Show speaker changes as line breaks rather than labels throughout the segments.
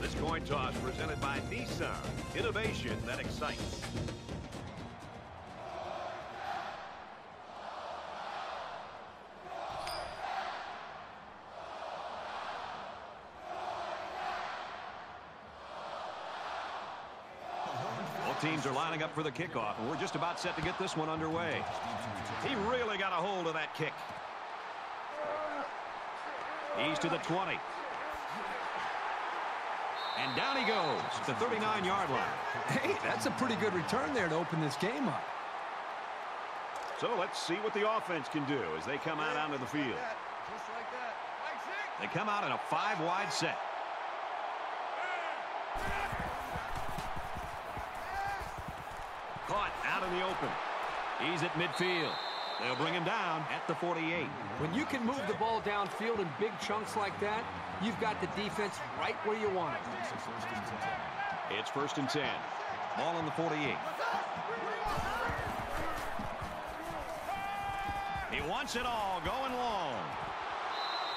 This coin toss presented by Nissan. Innovation that excites. Lining up for the kickoff, and we're just about set to get this one underway. He really got a hold of that kick. He's to the 20. And down he goes, the 39-yard line.
Hey, that's a pretty good return there to open this game up.
So let's see what the offense can do as they come out onto the field.
Just like that.
They come out in a five-wide set. Out in the open. He's at midfield. They'll bring him down at the 48.
When you can move the ball downfield in big chunks like that, you've got the defense right where you want it.
It's first and 10. Ball on the 48. He wants it all going long.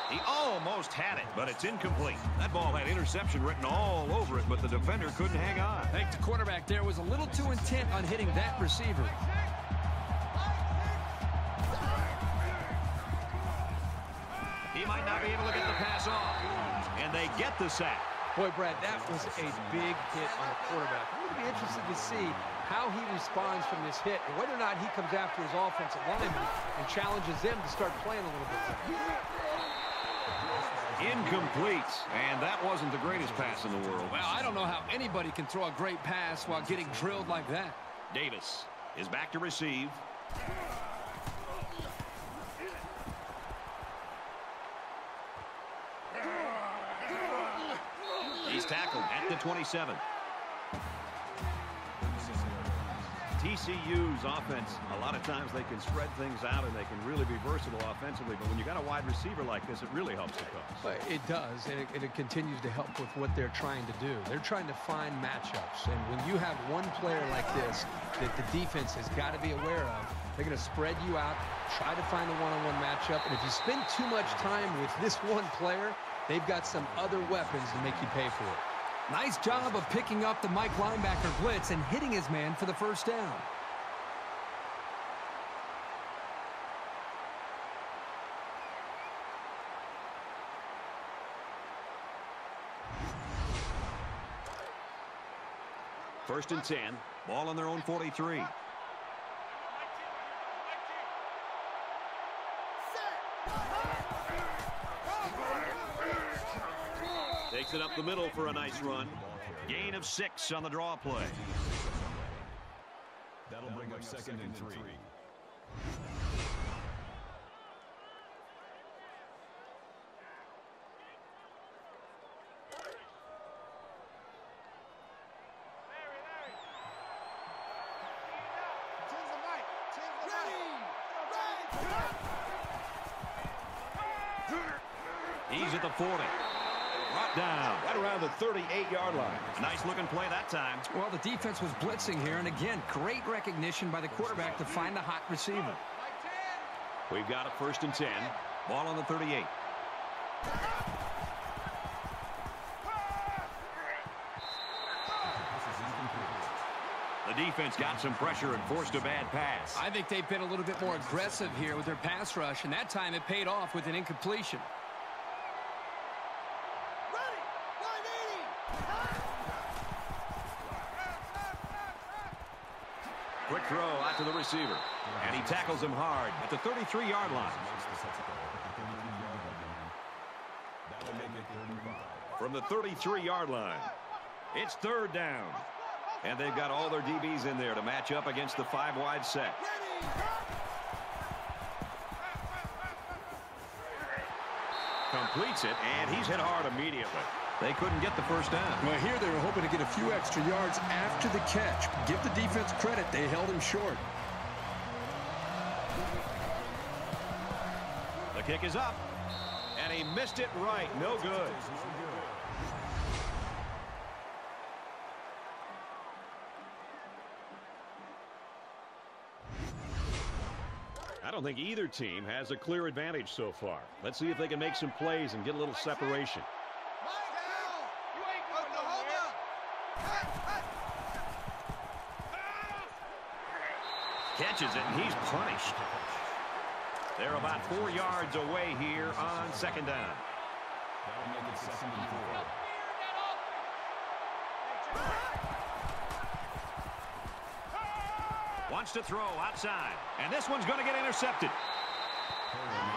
He almost had it, but it's incomplete. That ball had interception written all over it, but the defender couldn't hang on.
I think the quarterback there was a little too intent on hitting that receiver.
He might not be able to get the pass off. And they get the sack.
Boy, Brad, that was a big hit on the quarterback. I'm going to be interested to see how he responds from this hit and whether or not he comes after his offensive lineman and challenges them to start playing a little bit better.
Incomplete. And that wasn't the greatest pass in the world.
Well, I don't know how anybody can throw a great pass while getting drilled like that.
Davis is back to receive. He's tackled at the 27. TCU's offense, a lot of times they can spread things out and they can really be versatile offensively, but when you got a wide receiver like this, it really helps the.
But it does, and it, and it continues to help with what they're trying to do. They're trying to find matchups, and when you have one player like this that the defense has got to be aware of, they're going to spread you out, try to find a one-on-one matchup, and if you spend too much time with this one player, they've got some other weapons to make you pay for it. Nice job of picking up the Mike linebacker blitz and hitting his man for the first down.
First and 10. Ball on their own 43. Takes it up the middle for a nice run. Gain of six on the draw play.
That'll bring up second and three.
Change the mic. Change the mic.
He's at the 40. Brought down right around the 38-yard line. Nice looking play that time.
Well, the defense was blitzing here, and again, great recognition by the quarterback to find the hot receiver.
We've got a first and 10. Ball on the 38. The defense got some pressure and forced a bad pass.
I think they've been a little bit more aggressive here with their pass rush, and that time it paid off with an incompletion.
Ready. 180.
Quick throw out to the receiver. And he tackles him hard at the 33-yard line.
That'll make it 35.
From the 33-yard line. It's third down. And they've got all their DBs in there to match up against the five-wide set. Completes it, and he's hit hard immediately. They couldn't get the first down.
Well, here they were hoping to get a few extra yards after the catch. Give the defense credit. They held him short.
Kick is up. And he missed it right. No good. I don't think either team has a clear advantage so far. Let's see if they can make some plays and get a little separation. Catches it, and he's punished. They're about four yards away here on second down.
That'll make it second and four.
Wants to throw outside. And this one's going to get intercepted.
Taylor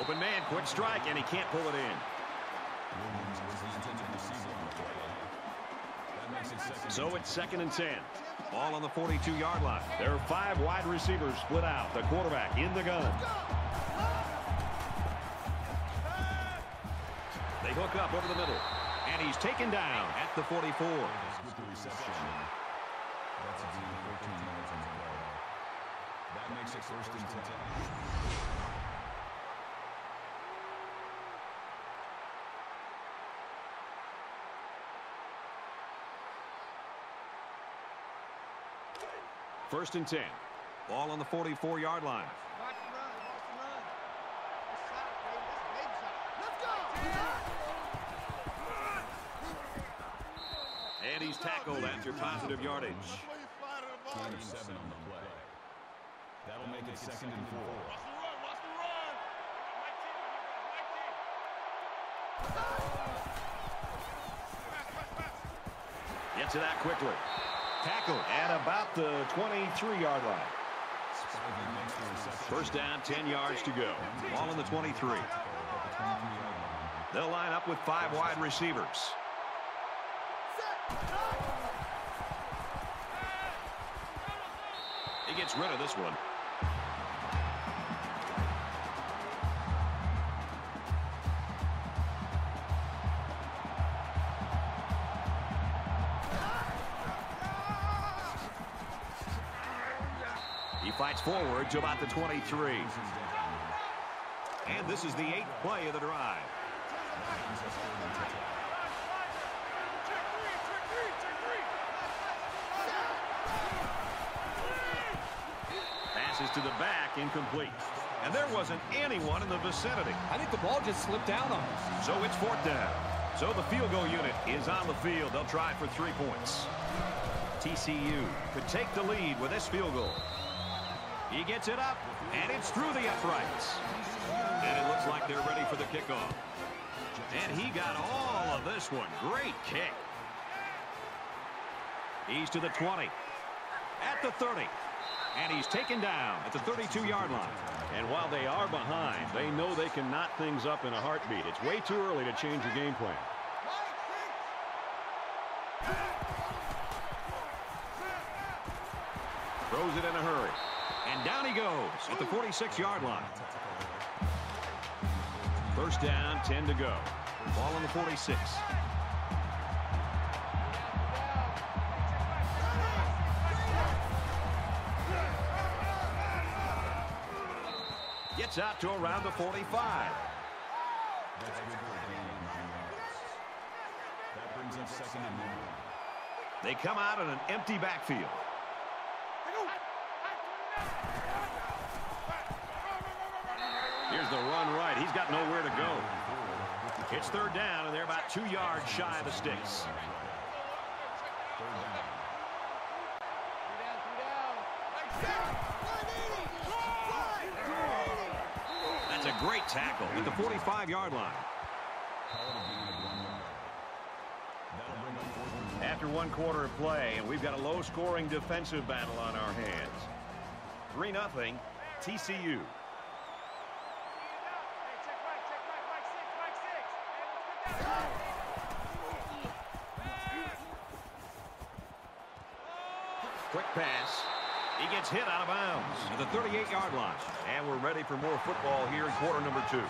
Open man, quick strike, and he can't pull it in. So it's second and 10. Ball on the 42-yard line. There are five wide receivers split out. The quarterback in the gun. They hook up over the middle. And he's taken down at the 44.
with the reception. That's a gain of 14 yards on the play. That makes it first and 10.
First and 10. Ball on the 44-yard line.
Watch the run. Watch the run. Good shot, baby. That's a big shot. Let's go.
And he's tackled after positive yardage.
Gain seven on the play. That'll make it second and four.
Gets it out quickly. Tackled at about the 23-yard line. First down, 10 yards to go. Ball on the 23.
At the 23-yard line.
They'll line up with five wide receivers. He gets rid of this one. Forward to about the 23. And this is the eighth play of the drive. Passes to the back, incomplete. And there wasn't anyone in the vicinity.
I think the ball just slipped down on him.
So it's fourth down. So the field goal unit is on the field. They'll try for three points. TCU could take the lead with this field goal. He gets it up, and it's through the uprights. And it looks like they're ready for the kickoff. And he got all of this one. Great kick. He's to the 20. At the 30. And he's taken down at the 32-yard line. And while they are behind, they know they can knot things up in a heartbeat. It's way too early to change the game plan. Throws it in a hurry. And down he goes at the 46-yard line. First down, 10 to go. Ball on the 46. Gets out to around the 45.
That's good for a gain of nine yards. That brings up second and.
They come out in an empty backfield. Here's the run right. He's got nowhere to go. It's third down, and they're about two yards shy of the sticks. That's a great tackle at the 45-yard line. After one quarter of play, and we've got a low-scoring defensive battle on our hands. 3-0 TCU. Quick pass. He gets hit out of bounds at the 38-yard line. And we're ready for more football here in quarter number two.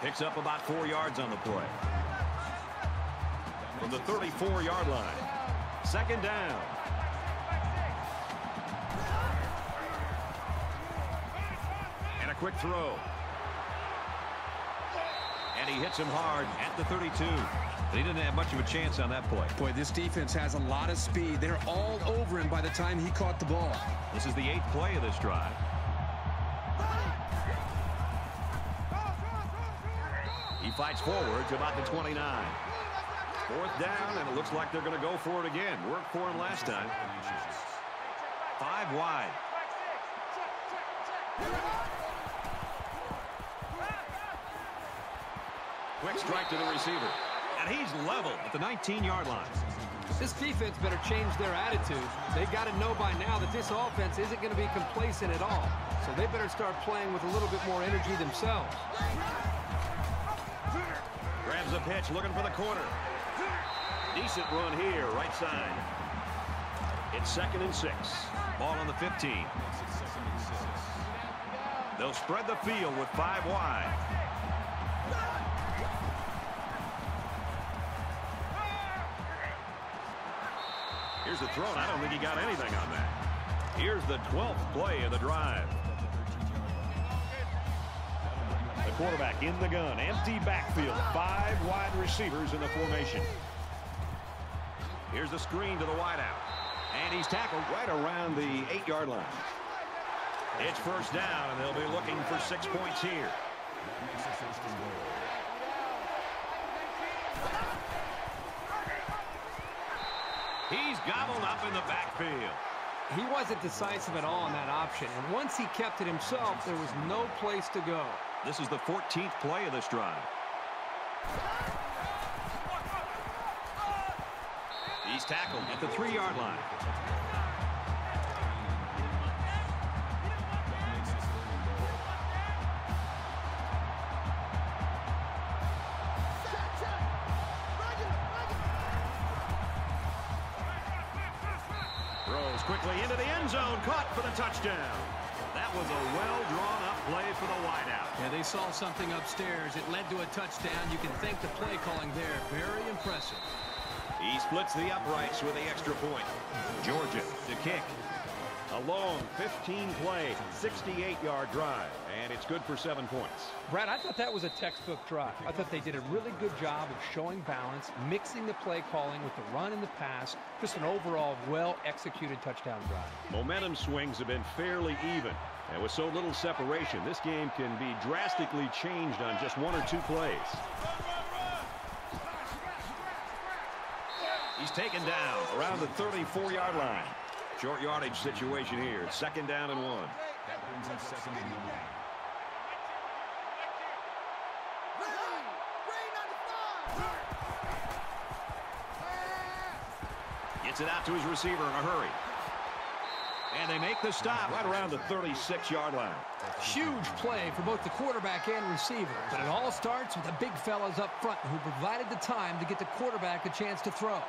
Picks up about four yards on the play. From the 34-yard line. Second down. And a quick throw. And he hits him hard at the 32. But he didn't have much of a chance on that play.
Boy, this defense has a lot of speed. They're all over him by the time he caught the ball.
This is the eighth play of this drive. Fights forward to about the 29. Fourth down, and it looks like they're going to go for it again. Worked for him last time. Five wide. Quick strike to the receiver. And he's level at the 19-yard line.
This defense better change their attitude. They've got to know by now that this offense isn't going to be complacent at all. So they better start playing with a little bit more energy themselves.
The pitch, looking for the corner. Decent run here, right side. It's second and six. Ball on the 15. They'll spread the field with five wide. Here's the throw. I don't think he got anything on that. Here's the 12th play of the drive. The quarterback in the gun. Empty backfield. Five wide receivers in the formation. Here's the screen to the wideout. And he's tackled right around the eight-yard line. It's first down, and they'll be looking for six points here. He's gobbled up in the backfield.
He wasn't decisive at all on that option. And once he kept it himself, there was no place to go.
This is the 14th play of this drive. He's tackled at the three-yard line. Throws quickly into the end zone, caught for the touchdown. That was a well-drawn-up
they saw something upstairs. It led to a touchdown. You can thank the play calling there. Very impressive.
He splits the uprights with the extra point. Georgia to kick. A long 15-play, 68-yard drive, and it's good for seven points.
Brad, I thought that was a textbook drive. I thought they did a really good job of showing balance, mixing the play calling with the run and the pass. Just an overall well-executed touchdown drive.
Momentum swings have been fairly even. And with so little separation, this game can be drastically changed on just one or two plays. He's taken down around the 34-yard line. Short yardage situation here. Second down and one.
That brings him second and nine.
Gets it out to his receiver in a hurry. And they make the stop right around the 36-yard line.
Huge play for both the quarterback and receiver. But it all starts with the big fellas up front who provided the time to get the quarterback a chance to throw.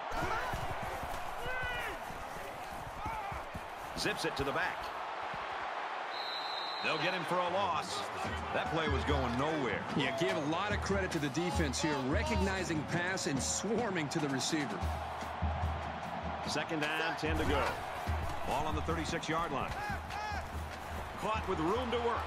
Zips it to the back. They'll get him for a loss. That play was going nowhere.
Yeah, gave a lot of credit to the defense here, recognizing pass and swarming to the receiver.
Second down, 10 to go. Ball on the 36-yard line. Caught with room to work.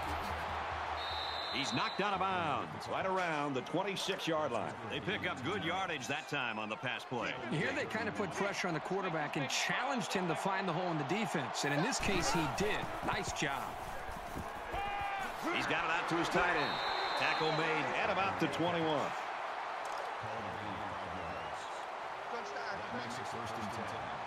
He's knocked out of bounds right around the 26-yard line. They pick up good yardage that time on the pass play.
Here they kind of put pressure on the quarterback and challenged him to find the hole in the defense. And in this case, he did. Nice job.
He's got it out to his tight end. Tackle made at about the 21.
Makes it first and
10.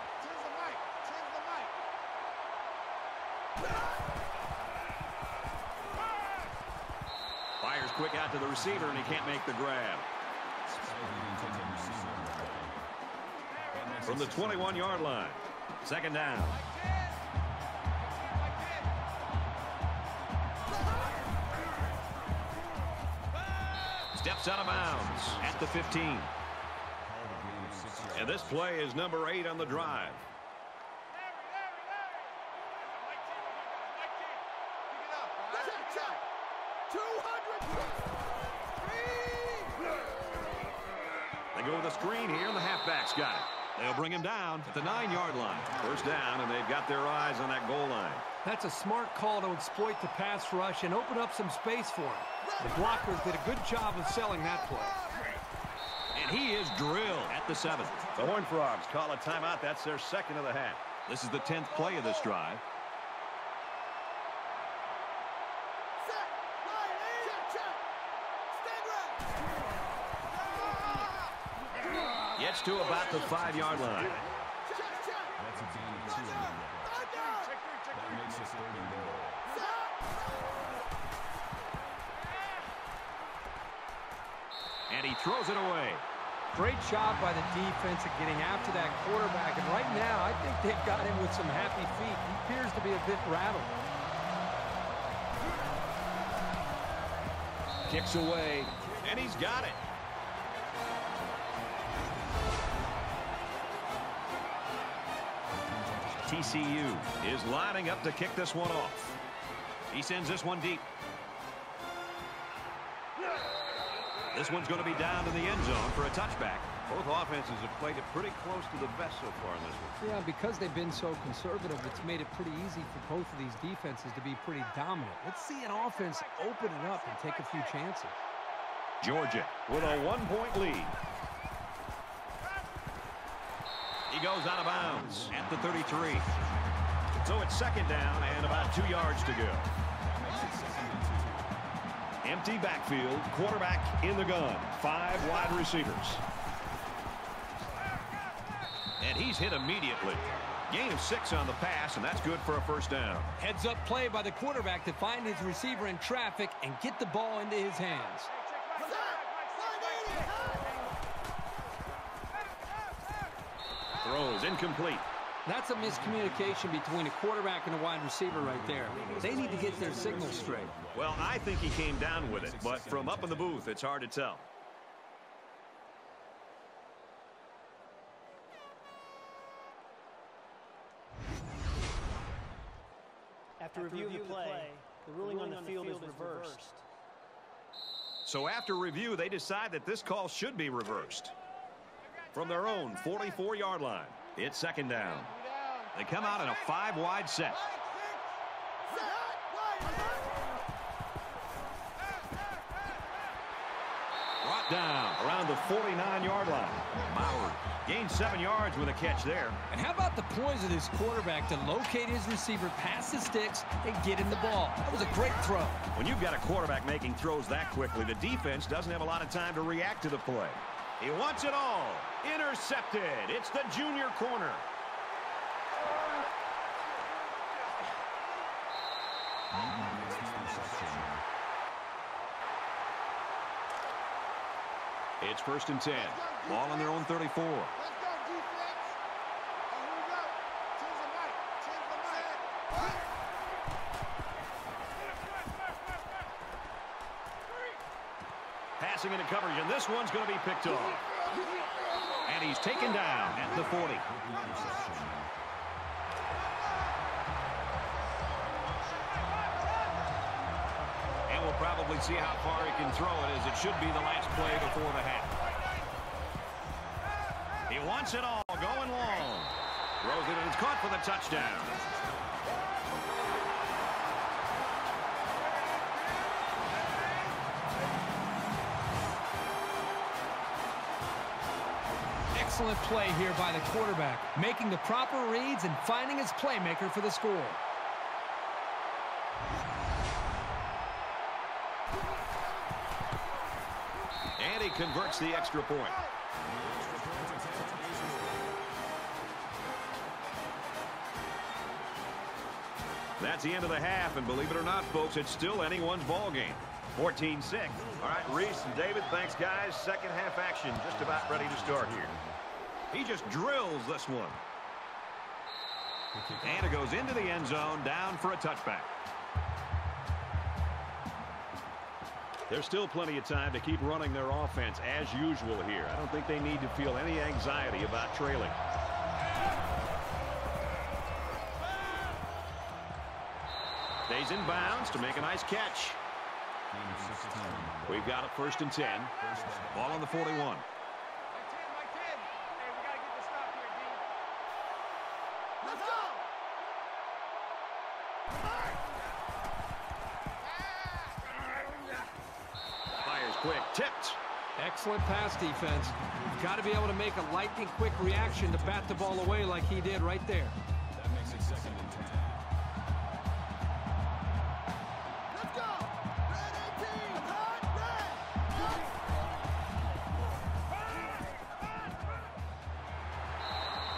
got to the receiver, and he can't make the grab. From the 21-yard line, second down. Steps out of bounds at the 15. And this play is number eight on the drive. A screen here, and the halfback's got it. They'll bring him down at the nine-yard line. First down, and they've got their eyes on that goal line.
That's a smart call to exploit the pass rush and open up some space for him. The blockers did a good job of selling that play.
And he is drilled at the seven. The Horned Frogs call a timeout. That's their second of the half. This is the 10th play of this drive.
Set. Line. Check, check. Stand right.
Gets to about the five-yard line.
Check, check.
That's a gain of two.
Third down.
That makes it third and.
And he throws it away.
Great job by the defense of getting after that quarterback. And right now, I think they've got him with some happy feet. He appears to be a bit rattled.
Kicks away. And he's got it. TCU is lining up to kick this one off. He sends this one deep. This one's going to be down to the end zone for a touchback. Both offenses have played it pretty close to the best so far in this one.
Yeah, because they've been so conservative, it's made it pretty easy for both of these defenses to be pretty dominant. Let's see an offense open it up and take a few chances.
Georgia with a one-point lead. He goes out of bounds at the 33. So it's second down and about two yards to go. Empty backfield, quarterback in the gun. Five wide receivers. And he's hit immediately. Gain of six on the pass, and that's good for a first down.
Heads up play by the quarterback to find his receiver in traffic and get the ball into his hands.
Set. Line 80.
Throws incomplete.
That's a miscommunication between a quarterback and a wide receiver right there. They need to get their signals straight.
Well, I think he came down with it, but from up in the booth, it's hard to tell.
After, reviewing the play, the ruling, on the field, is reversed.
So after review, they decide that this call should be reversed. From their own 44-yard line, it's second down. They come out in a five-wide set. Brought down around the 49-yard line. Bauer gained seven yards with a catch there.
And how about the poise of this quarterback to locate his receiver past the sticks and get him the ball? That was a great throw.
When you've got a quarterback making throws that quickly, the defense doesn't have a lot of time to react to the play. He wants it all. Intercepted. It's the junior corner. It's first and 10. Ball on their own 34.
Let's go, defense. Oh, here we go. Change the mic. Change the mic.
Passing into coverage, and this one's going to be picked off. And he's taken down at the 40. And we'll probably see how far he can throw it as it should be the last play before the half. He wants it all going long. Throws it and it's caught for the touchdown.
Excellent play here by the quarterback, making the proper reads and finding his playmaker for the score.
And he converts the extra point. That's the end of the half, and believe it or not, folks, it's still anyone's ball game. 14-6. All right, Rece and David, thanks, guys. Second half action just about ready to start here. He just drills this one. And it goes into the end zone, down for a touchback. There's still plenty of time to keep running their offense as usual here. I don't think they need to feel any anxiety about trailing. Stays in bounds to make a nice catch. We've got it first and 10. Ball on the 41.
Let's go.
Fires quick. Tipped.
Excellent pass defense. You've got to be able to make a lightning-quick reaction to bat the ball away like he did right there.
That makes it second and ten.
Let's go. Red 18. Hot red.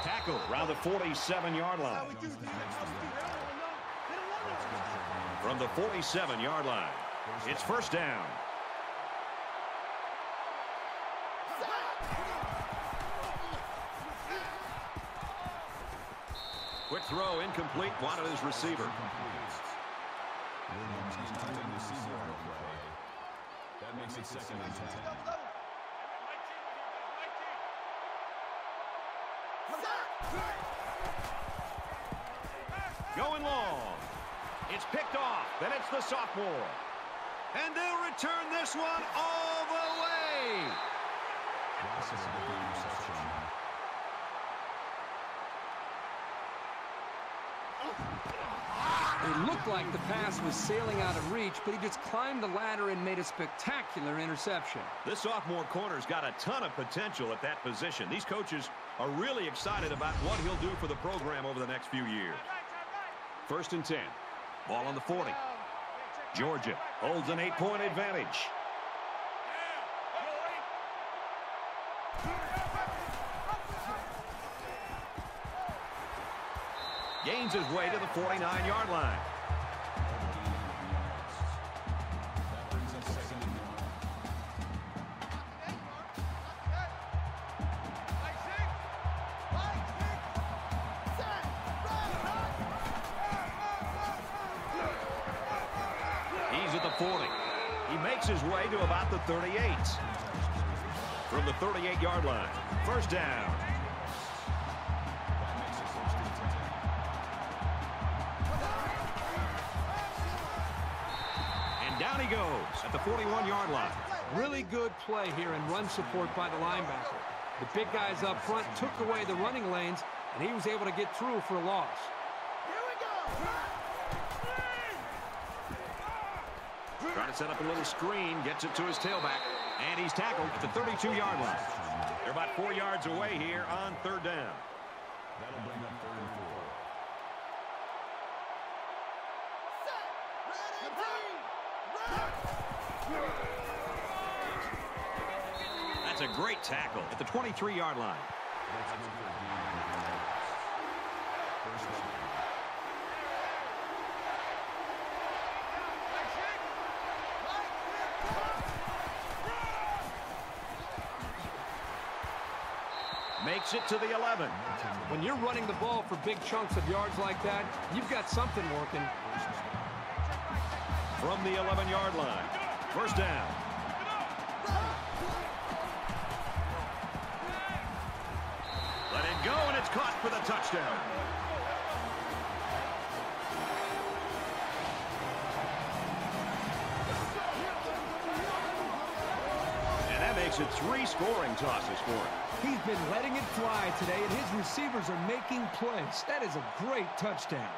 Tackle around the 47-yard line.
we do. This is how we do. They don't want to know. They don't want to know.
From the 47-yard line, it's first down. Throw, incomplete, wanted his receiver.
Williams intended receiver on the play. That makes it second and ten.
Going long. It's picked off. Then it's the sophomore. And they'll return this one all the way.
Loss of the interception.
It looked like the pass was sailing out of reach, but he just climbed the ladder and made a spectacular interception.
This sophomore corner's got a ton of potential at that position. These coaches are really excited about what he'll do for the program over the next few years. First and 10. Ball on the 40. Georgia holds an eight-point advantage. Gains his way to the 49-yard line. He's at the 40. He makes his way to about the 38. From the 38-yard line, first down. Down he goes at the 41-yard line.
Really good play here and run support by the linebacker. The big guys up front took away the running lanes, and he was able to get through for a loss.
Trying to set up a little screen, gets it to his tailback, and he's tackled at the 32-yard line. They're about four yards away here on third down.
That'll bring up third and four.
That's a great tackle at the 23-yard line.
That's good for a gain on the yards. First down.
Makes it to the 11.
When you're running the ball for big chunks of yards like that, you've got something working.
From the 11-yard line, first down. Let it go, and it's caught for the touchdown. And that makes it three scoring tosses for him.
He's been letting it fly today, and his receivers are making plays. That is a great touchdown.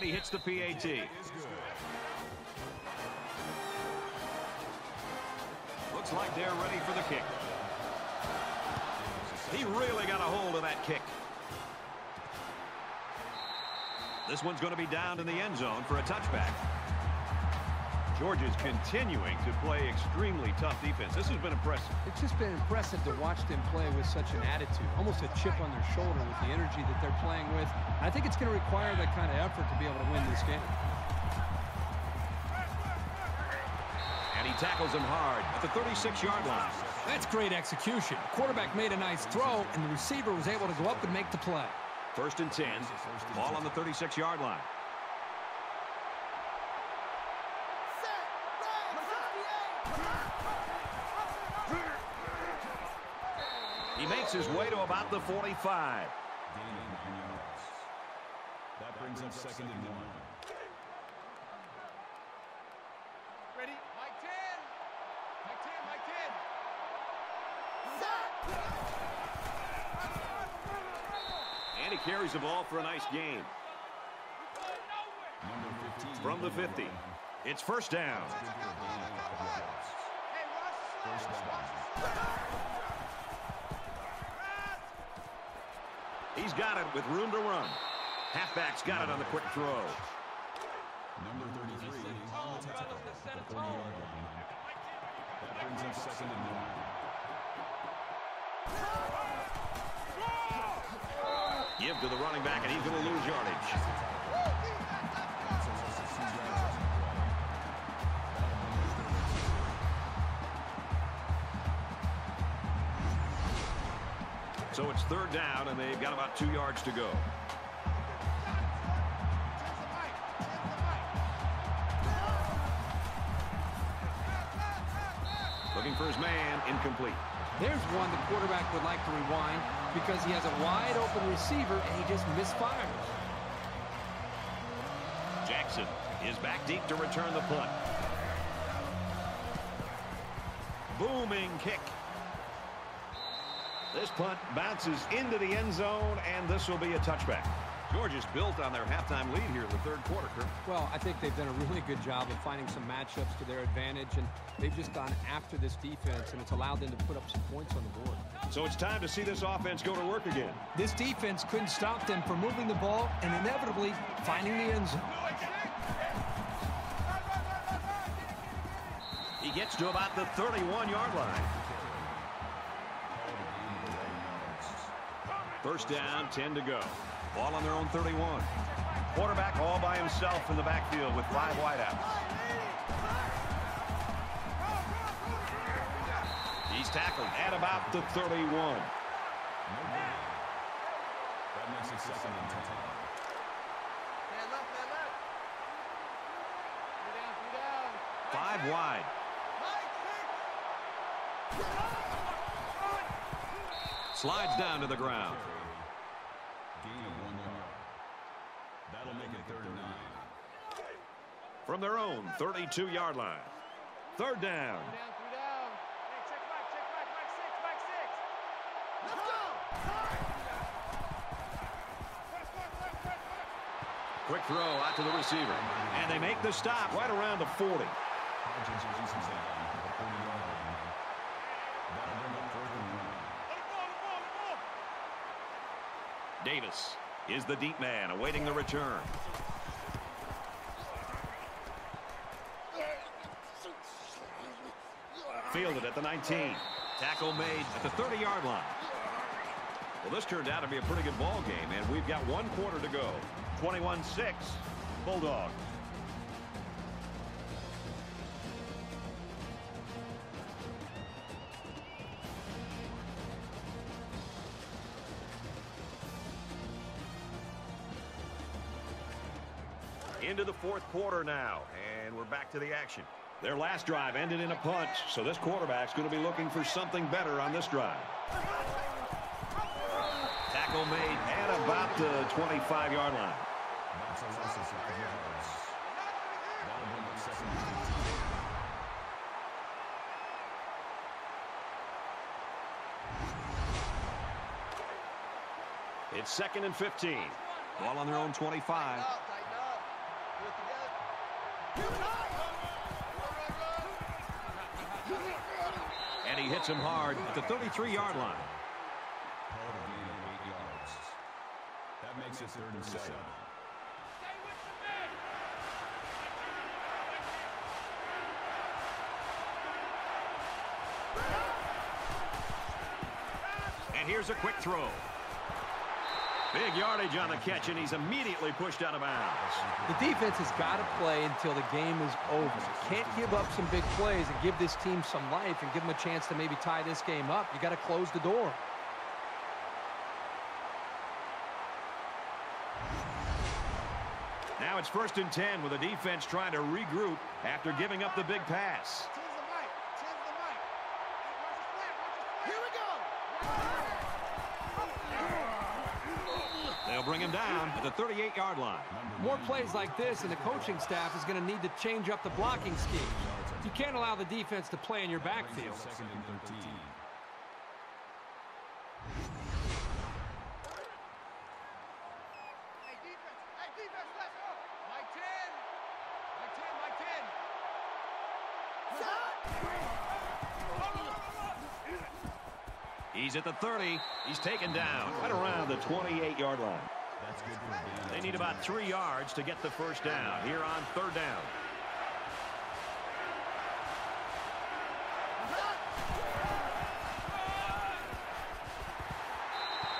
And he hits the PAT. Looks like they're ready for the kick. He really got a hold of that kick. This one's going to be down in the end zone for a touchback. Georgia's continuing to play extremely tough defense. This has been impressive.
It's just been impressive to watch them play with such an attitude, almost a chip on their shoulder with the energy that they're playing with. I think it's going to require that kind of effort to be able to win this game.
And he tackles him hard at the 36-yard line.
That's great execution. Quarterback made a nice throw, and the receiver was able to go up and make the play.
First and 10. Ball on the 36-yard line. gets his way to about the 45.
That brings up second and one. Ready? Mike 10! Mike 10, Mike 10!
And he carries the ball for a nice game. From the 50, it's. First down. He's got it with room to run. Halfback's got it on the quick throw.
Number 33 on the tackle the 30-yard line. That brings up second and nine.
Give to the running back, and he's going to lose yardage. So it's third down, and they've got about two yards to go. Looking for his man, incomplete.
There's one the quarterback would like to rewind because he has a wide open receiver and he just misfires.
Jackson is back deep to return the punt. Booming kick. This punt bounces into the end zone, and this will be a touchback. Georgia's built on their halftime lead here in the third quarter, Kirk.
Well, I think they've done a really good job of finding some matchups to their advantage, and they've just gone after this defense, and it's allowed them to put up some points on the board.
So it's time to see this offense go to work again.
This defense couldn't stop them from moving the ball and inevitably finding the end zone.
He gets to about the 31-yard line. First down, 10 to go. Ball on their own 31. Quarterback all by himself in the backfield with five wideouts. He's tackled at about the 31.
That makes it second and ten.
Man left, man left. Three down, three down.
Five wide. Slides down to the ground.
Gain of one yard. That'll make it third and nine.
From their own 32-yard line. Third down.
Three down, three down. Hey, check back, check back, back six, back six. Let's go. Press, press, press, press, press.
Quick throw out to the receiver. And they make the stop right around the 40.
Hodgins uses his down at the 40-yard line. That'll bring up fourth and one.
Davis is the deep man awaiting the return. Fielded at the 19. Tackle made at the 30-yard line. Well, this turned out to be a pretty good ball game, and we've got one quarter to go. 21-6, Bulldogs. Into the fourth quarter now, and we're back to the action. Their last drive ended in a punch, so this quarterback's going to be looking for something better on this drive. Tackle made at about the 25-yard line.
That's a loss of five yards. That'll bring up second and 15.
It's second and 15. Ball on their own 25.
Tighten up, tighten up. Do it together.
And he hits him hard at the 33-yard line.
Call it a gain of eight yards. That makes it third and seven.
And here's a quick throw. Big yardage on the catch, and he's immediately pushed out of bounds.
The defense has got to play until the game is over. Can't give up some big plays and give this team some life and give them a chance to maybe tie this game up. You got to close the door.
Now it's first and 10 with the defense trying to regroup after giving up the big pass. bring him down at the 38-yard line.
More plays like this, and the coaching staff is going to need to change up the blocking scheme. You can't allow the defense to play in your backfield.
He's at the 30. He's taken down right around the 28-yard line. They need about three yards to get the first down here on third down.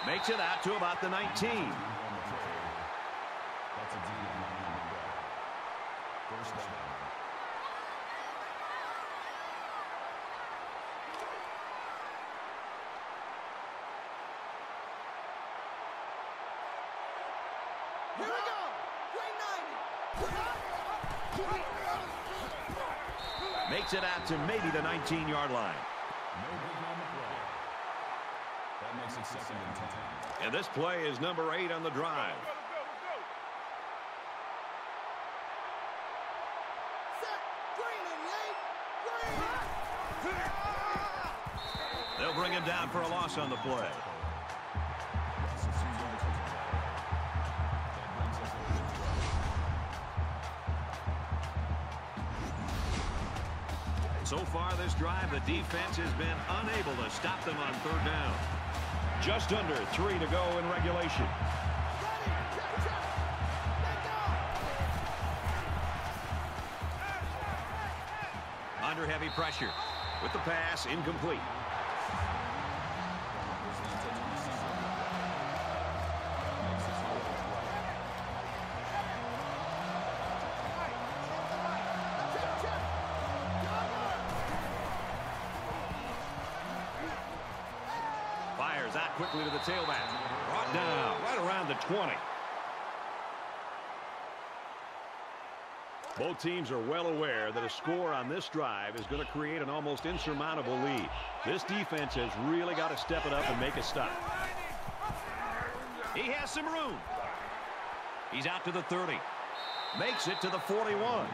Makes it out to about the 19.
That's a D on. First down.
Here we go. 390.
Makes it out to maybe the 19-yard line.
No big on the play. That makes it second and ten.
And this play is number eight on the drive.
Set. Green and late. Green.
They'll bring him down for a loss on the play. So far this drive, the defense has been unable to stop them on third down. Just under three to go in regulation. Under heavy pressure. With the pass, incomplete. Quickly to the tailback. Brought down right around the 20. Both teams are well aware that a score on this drive is going to create an almost insurmountable lead. This defense has really got to step it up and make a stop. He has some room. He's out to the 30. Makes it to the 41.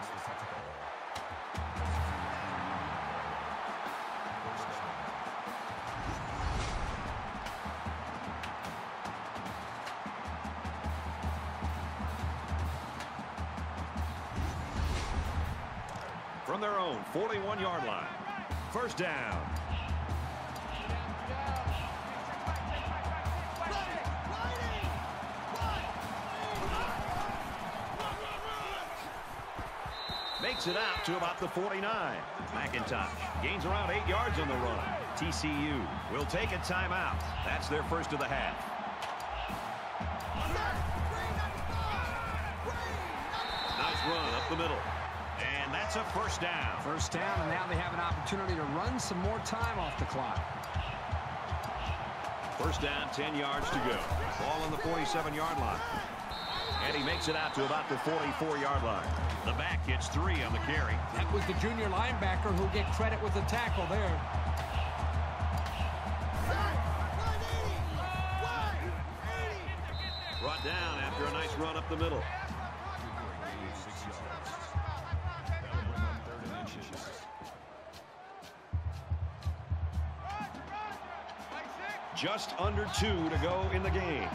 Down. Makes it out to about the 49. McIntosh gains around eight yards on the run. TCU will take a timeout. That's their first of the half. Nice run up the middle. That's a first down.
First down, and now they have an opportunity to run some more time off the clock.
First down, 10 yards to go. Ball on the 47-yard line. And he makes it out to about the 44-yard line. The back gets three on the carry.
That was the junior linebacker who'll get credit with the tackle there.
Brought down after a nice run up the middle. Just under two to go in the game.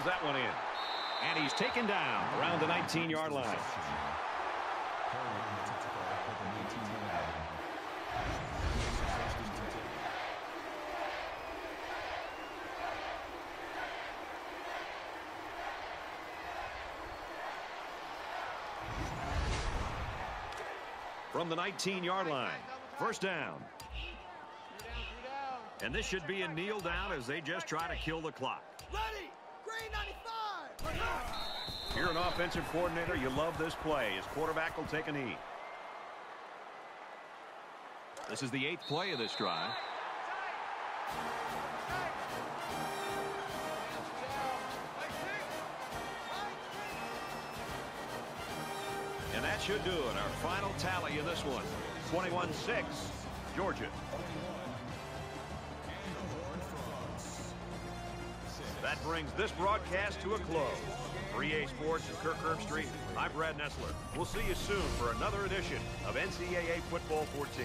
That one in. And he's taken down around the 19-yard line. From the 19-yard line. First down. And this should be a kneel down as they just try to kill the clock.
Ready! Green 95!
If you're an offensive coordinator, you love this play. His quarterback will take a knee. This is the eighth play of this drive. And that should do it. Our final tally in this one. 21-6, Georgia. That brings this broadcast to a close. For EA Sports and Kirk Herbstreit, I'm Brad Nessler. We'll see you soon for another edition of NCAA Football 14.